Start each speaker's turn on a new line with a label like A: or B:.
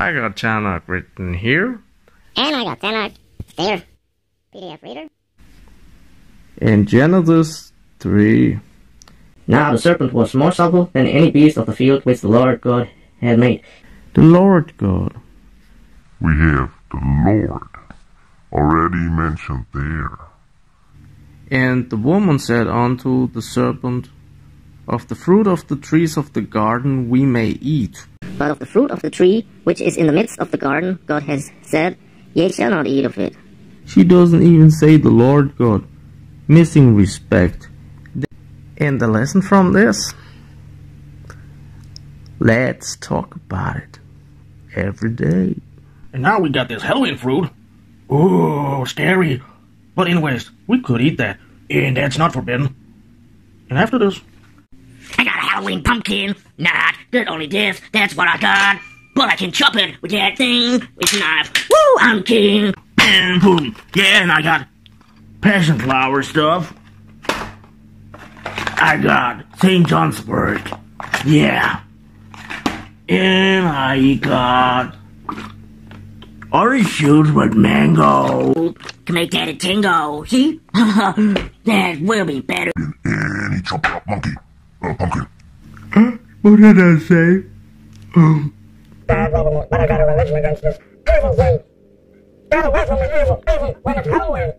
A: I got Tanakh written here.
B: And I got Tanakh there. PDF reader.
A: In Genesis 3.
C: Now the serpent was more subtle than any beast of the field which the Lord God had made.
A: The Lord God.
D: We have the Lord already mentioned there.
A: And the woman said unto the serpent, Of the fruit of the trees of the garden we may eat.
C: But of the fruit of the tree which is in the midst of the garden, God has said, Ye shall not eat of it.
A: She doesn't even say the Lord God. Missing respect. And the lesson from this? Let's talk about it every day.
E: And now we got this Halloween fruit. Ooh, scary. But anyways, we could eat that, and that's not forbidden. And after this,
F: Halloween pumpkin. Not good, only this. That's what I got. But I can chop it with that thing a knife. Woo, I'm king.
E: and boom. Yeah, and I got passion flower stuff. I got St. John's wort. Yeah. And I got orange juice with mango.
F: Can make that a tingo. See? that will be better.
D: And he chopped up monkey. Uh, pumpkin.
A: What did I say? Um,
G: Bad government, but I got a religion against this evil thing. Stay away from the evil, evil when it's Halloween.